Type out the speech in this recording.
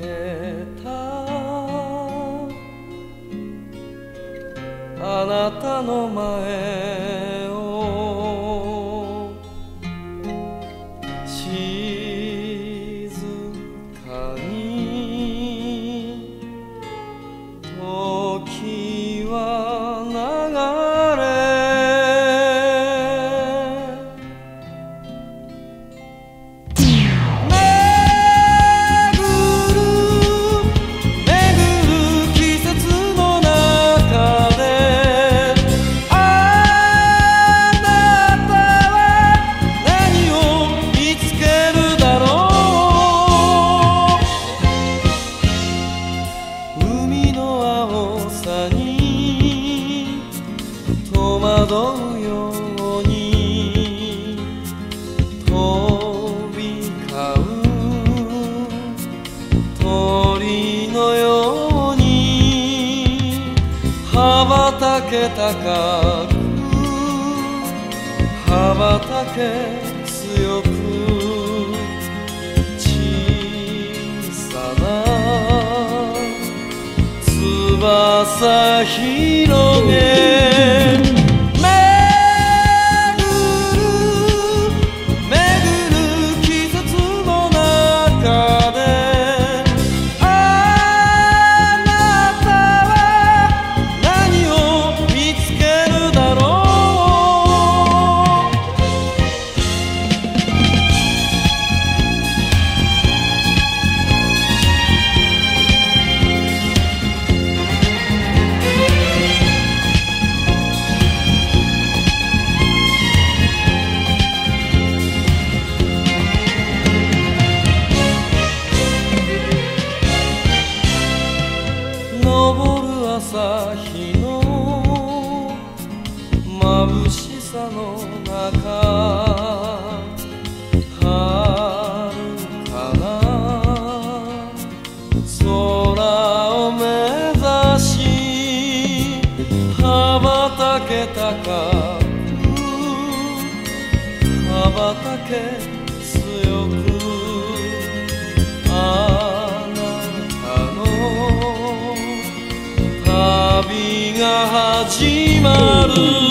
けた。あなたの前戸惑うように飛び交う鳥のように羽ばたけ高く羽ばたけ強く小さな翼広朝日の眩しさの中遥かな空を目指し羽ばたけ高く羽ばたけが始まる